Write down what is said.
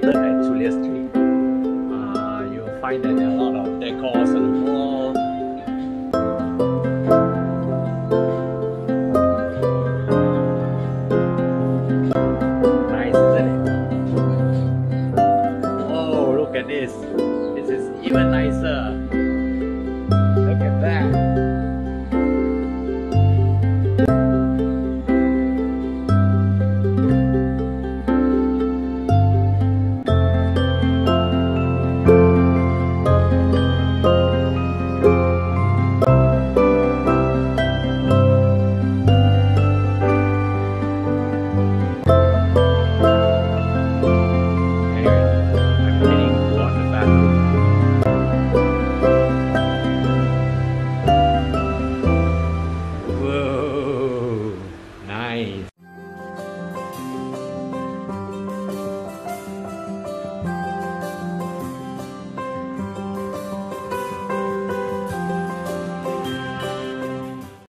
Clayton and Chulia Street. Uh, you'll find that there are a lot of decors on the wall. Nice, isn't it? Oh, look at this. This is even nicer.